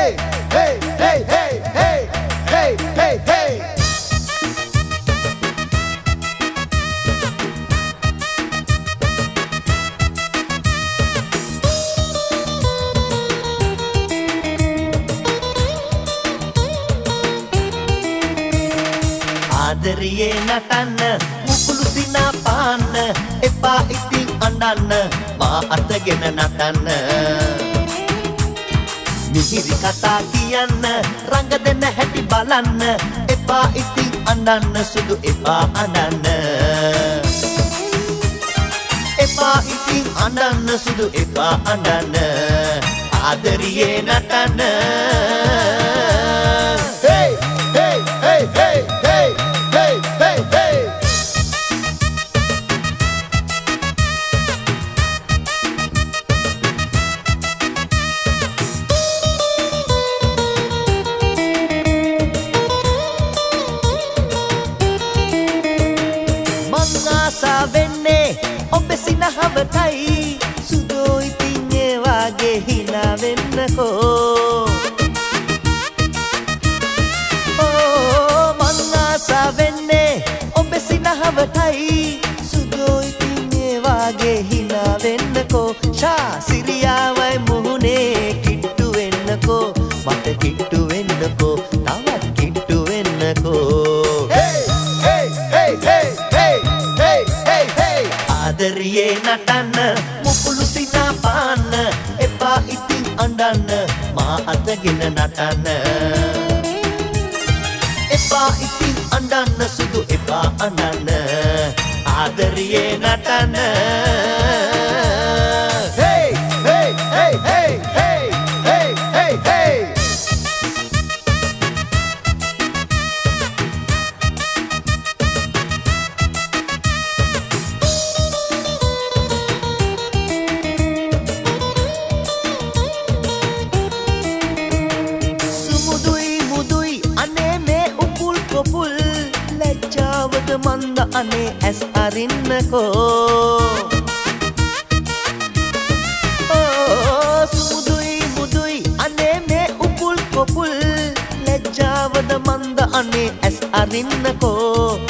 hey, hey, hey, hey, hey, hey, hey, hey. ආදරයේ නටන්න මුකුළු සිනා පාන්න එපා ඉතින් අඬන්න මා අතගෙන නටන්න මිහිරි කතා කියන්න රඟ දෙන්න හැටි බලන්න එපා ඉතින් අඬන්න සුදු එපා අඬන්න. එපා ඉතින් අඬන්න සුදු එපා අඬන්න. ආදරියේ නටන්න වෙන්නකෝ ඕ මං ආසා වෙන්නේ ඔබ සිනහවටයි. සුදෝ ඉතින් ඒ වාගේ hina වෙන්නකෝ ෂා සිරියාවයි මුහුණේ කිට්ටු වෙන්නකෝ. මට කිට්ටු වෙන්නකෝ. තවත් කිට්ටු වෙන්නකෝ. Hey, hey, hey, hey, hey, hey, hey, hey. ආදරියේ නටන්න මුකුළු සිනා පාන්න. එපා ඉතින් අඬන්න මා අතගෙන නටන්න. එපා ඉතින් අඬන්න සුදු එපා අඬන්න. ආදරියේ නටන්න. අනේ ඇස් අරින්නකෝ. ඕ, සුමුදුයි මුදුයි අනේ මේ උපුල් කොපුල්. ලැජ්ජාවද මන්ද අනේ ඇස් අරින්නකෝ.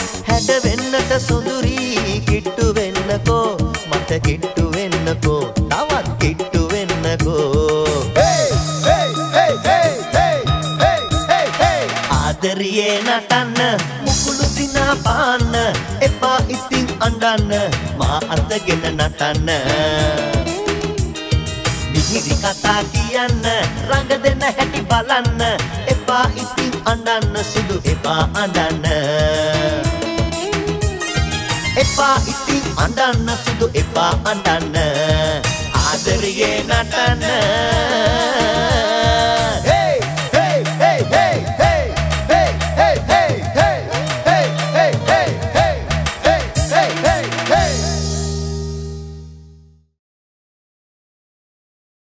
නටන්න. මුකුළු සිනා පාන්න. එපා ඉතින් අඬන්න. මා අතගෙන නටන්න. මිහිරි කතා කියන්න. රඟ දෙන්න හැටි බලන්න. එපා ඉතින් අඬන්න. සුදු එපා අඬන්න. එපා ඉතින් අඬන්න. සුදු එපා අඬන්න. ආදරියේ නටන්න.